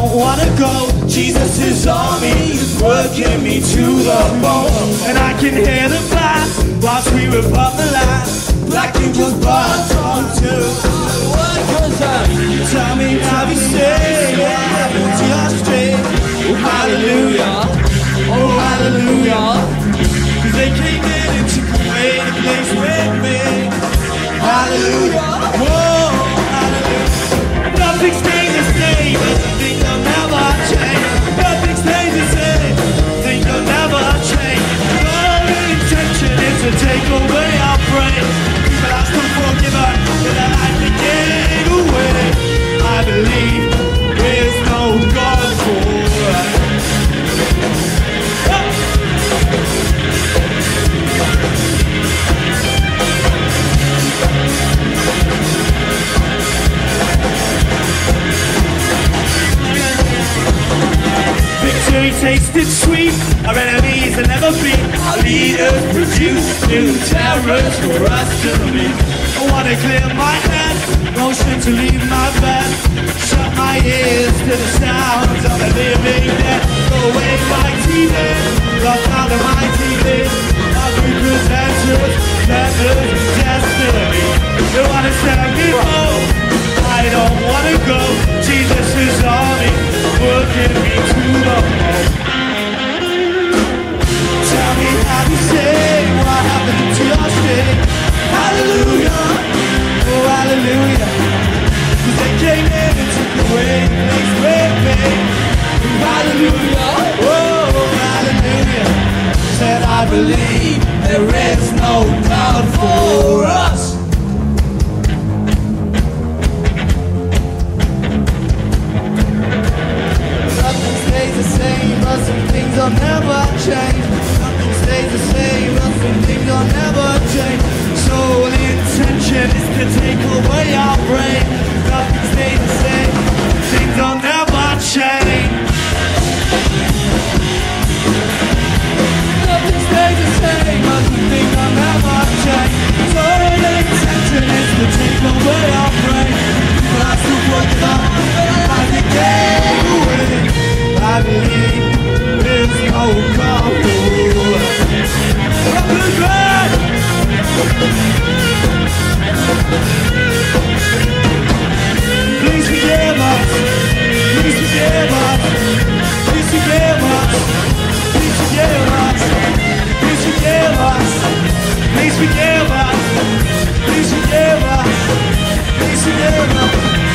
don't wanna go. Jesus' is army is working me to the bone. And I can hear the blast whilst we rip up the line. Black angels burn on too. Tell me how you say take away tasted sweet, our enemies will never be. Our leaders produce new terrors for us to meet. I wanna clear my head, motion to leave my bed. Shut my ears to the sounds of the living dead. Go away my TV, lock out of my TV. Our representatives, members, destiny. You wanna send me home? I don't wanna go. Jesus is army, working me to the believe there is no God for us. Something stays the same, but some things will never change. Something stays the same, but some things will never change. So the intention is to take away our brain. Nothing stays the same. felicidad.